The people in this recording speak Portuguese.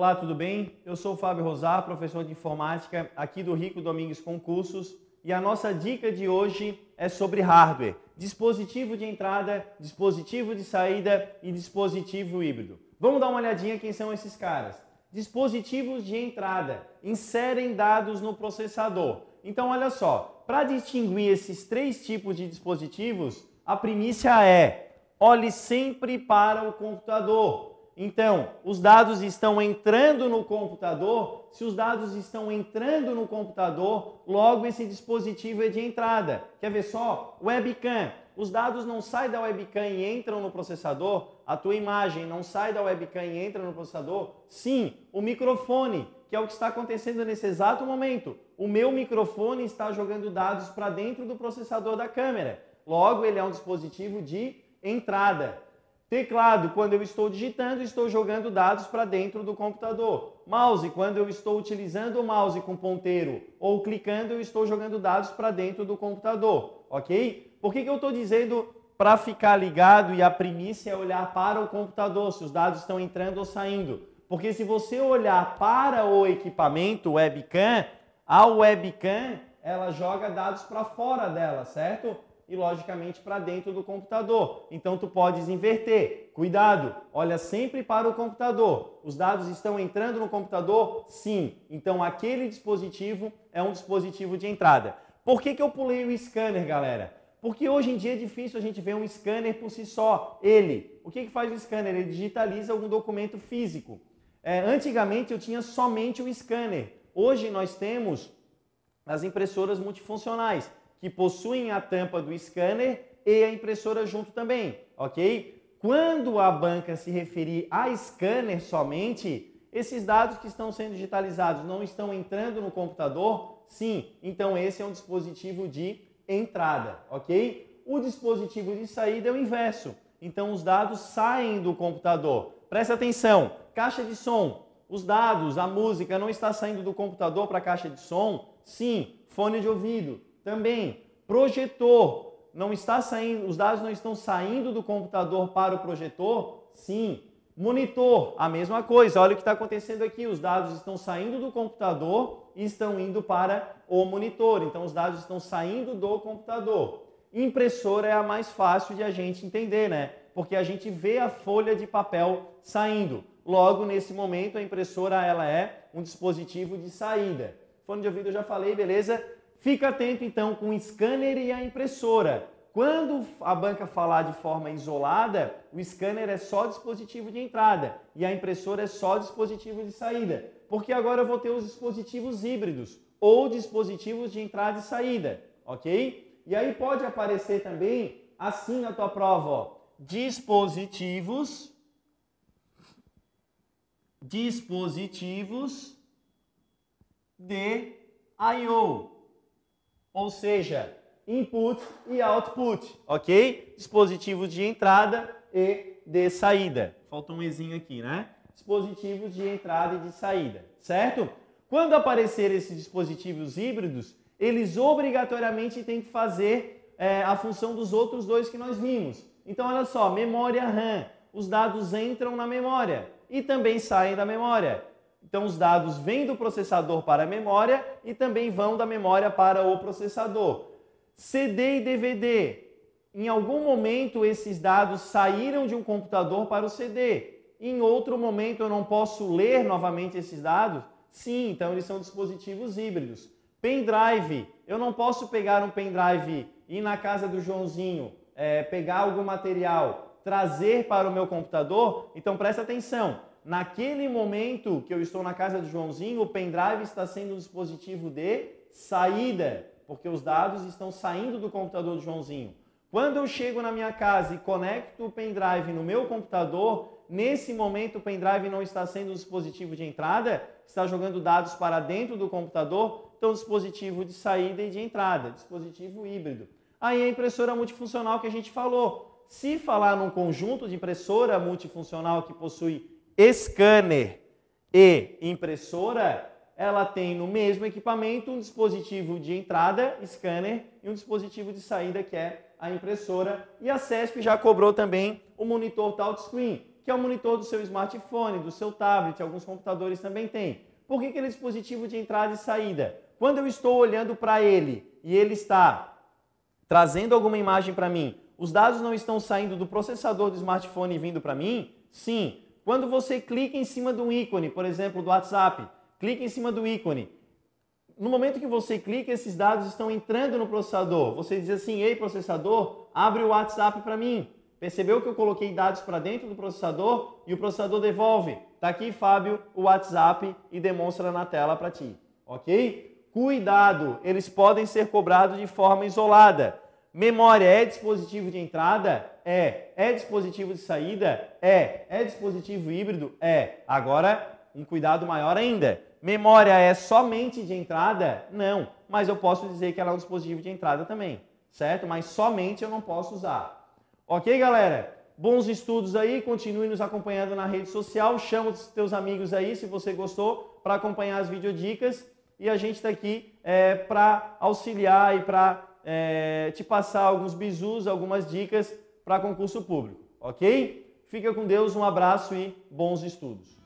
Olá, tudo bem? Eu sou o Fábio Rosar, professor de informática aqui do Rico Domingues Concursos e a nossa dica de hoje é sobre hardware, dispositivo de entrada, dispositivo de saída e dispositivo híbrido. Vamos dar uma olhadinha quem são esses caras. Dispositivos de entrada inserem dados no processador. Então, olha só, para distinguir esses três tipos de dispositivos, a primícia é olhe sempre para o computador. Então, os dados estão entrando no computador. Se os dados estão entrando no computador, logo esse dispositivo é de entrada. Quer ver só? Webcam. Os dados não saem da webcam e entram no processador. A tua imagem não sai da webcam e entra no processador. Sim, o microfone, que é o que está acontecendo nesse exato momento. O meu microfone está jogando dados para dentro do processador da câmera. Logo, ele é um dispositivo de entrada. Teclado, quando eu estou digitando, estou jogando dados para dentro do computador. Mouse, quando eu estou utilizando o mouse com ponteiro ou clicando, eu estou jogando dados para dentro do computador, ok? Por que, que eu estou dizendo para ficar ligado e a primícia é olhar para o computador, se os dados estão entrando ou saindo? Porque se você olhar para o equipamento webcam, a webcam ela joga dados para fora dela, certo? E logicamente para dentro do computador. Então tu podes inverter. Cuidado, olha sempre para o computador. Os dados estão entrando no computador? Sim. Então aquele dispositivo é um dispositivo de entrada. Por que, que eu pulei o scanner, galera? Porque hoje em dia é difícil a gente ver um scanner por si só. Ele. O que, que faz o scanner? Ele digitaliza algum documento físico. É, antigamente eu tinha somente o scanner. Hoje nós temos as impressoras multifuncionais que possuem a tampa do scanner e a impressora junto também, ok? Quando a banca se referir a scanner somente, esses dados que estão sendo digitalizados não estão entrando no computador? Sim, então esse é um dispositivo de entrada, ok? O dispositivo de saída é o inverso. Então os dados saem do computador. Presta atenção, caixa de som. Os dados, a música não está saindo do computador para a caixa de som? Sim, fone de ouvido. Também, projetor. Não está saindo, os dados não estão saindo do computador para o projetor? Sim. Monitor, a mesma coisa. Olha o que está acontecendo aqui. Os dados estão saindo do computador e estão indo para o monitor. Então, os dados estão saindo do computador. Impressora é a mais fácil de a gente entender, né? Porque a gente vê a folha de papel saindo. Logo, nesse momento, a impressora ela é um dispositivo de saída. Fone de ouvido eu já falei, beleza? Fica atento então com o scanner e a impressora. Quando a banca falar de forma isolada, o scanner é só dispositivo de entrada e a impressora é só dispositivo de saída. Porque agora eu vou ter os dispositivos híbridos ou dispositivos de entrada e saída, ok? E aí pode aparecer também assim na tua prova, ó, dispositivos dispositivos de I/O ou seja, input e output, ok? Dispositivos de entrada e de saída. Falta um ezinho aqui, né? Dispositivos de entrada e de saída, certo? Quando aparecer esses dispositivos híbridos, eles obrigatoriamente têm que fazer é, a função dos outros dois que nós vimos. Então, olha só, memória RAM. Os dados entram na memória e também saem da memória. Então, os dados vêm do processador para a memória e também vão da memória para o processador. CD e DVD. Em algum momento, esses dados saíram de um computador para o CD. Em outro momento, eu não posso ler novamente esses dados? Sim, então eles são dispositivos híbridos. Pendrive. Eu não posso pegar um pendrive, ir na casa do Joãozinho, é, pegar algum material, trazer para o meu computador? Então, presta atenção naquele momento que eu estou na casa do Joãozinho, o pendrive está sendo um dispositivo de saída, porque os dados estão saindo do computador do Joãozinho. Quando eu chego na minha casa e conecto o pendrive no meu computador, nesse momento o pendrive não está sendo um dispositivo de entrada, está jogando dados para dentro do computador, então dispositivo de saída e de entrada, dispositivo híbrido. Aí a impressora multifuncional que a gente falou. Se falar num conjunto de impressora multifuncional que possui scanner e impressora, ela tem no mesmo equipamento um dispositivo de entrada, scanner, e um dispositivo de saída, que é a impressora. E a CESP já cobrou também o monitor touchscreen, que é o monitor do seu smartphone, do seu tablet, alguns computadores também têm. Por que, que ele é dispositivo de entrada e saída? Quando eu estou olhando para ele e ele está trazendo alguma imagem para mim, os dados não estão saindo do processador do smartphone e vindo para mim? Sim. Quando você clica em cima de um ícone, por exemplo, do WhatsApp, clica em cima do ícone. No momento que você clica, esses dados estão entrando no processador. Você diz assim: "Ei, processador, abre o WhatsApp para mim". Percebeu que eu coloquei dados para dentro do processador e o processador devolve. Tá aqui, Fábio, o WhatsApp e demonstra na tela para ti, ok? Cuidado, eles podem ser cobrados de forma isolada. Memória é dispositivo de entrada? É. É dispositivo de saída? É. É dispositivo híbrido? É. Agora, um cuidado maior ainda. Memória é somente de entrada? Não. Mas eu posso dizer que ela é um dispositivo de entrada também, certo? Mas somente eu não posso usar. Ok, galera? Bons estudos aí, continue nos acompanhando na rede social, chama os teus amigos aí, se você gostou, para acompanhar as videodicas. E a gente está aqui é, para auxiliar e para é, te passar alguns bizus, algumas dicas para concurso público, ok? Fica com Deus, um abraço e bons estudos.